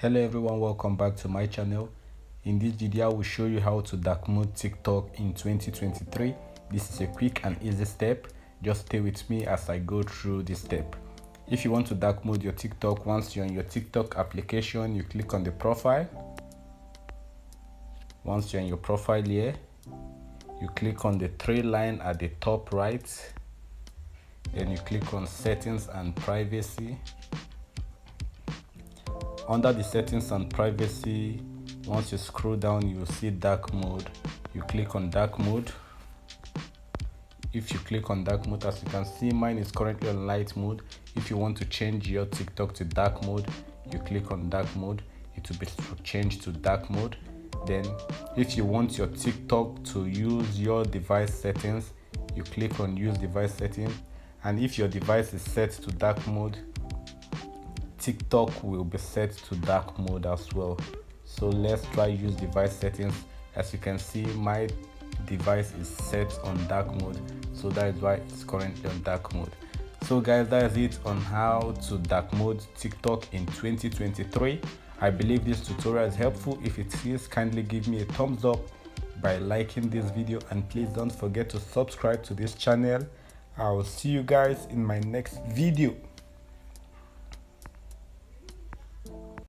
hello everyone welcome back to my channel. In this video i will show you how to dark mode tiktok in 2023 this is a quick and easy step. Just stay with me as i go through this step. If you want to dark mode your tiktok once you're in your tiktok application you click on the profile. Once you're in your profile here you click on the three line at the top right. Then you click on settings and privacy under the settings and privacy once you scroll down you see dark mode. You click on dark mode. If you click on dark mode as you can see mine is currently on light mode. If you want to change your tiktok to dark mode you click on dark mode. It will be changed to dark mode. Then if you want your tiktok to use your device settings you click on use device settings. And if your device is set to dark mode tiktok will be set to dark mode as well. So let's try use device settings. As you can see my device is set on dark mode. So that is why it's currently on dark mode. So guys that is it on how to dark mode tiktok in 2023 i believe this tutorial is helpful. If it is kindly give me a thumbs up by liking this video. And please don't forget to subscribe to this channel. I will see you guys in my next video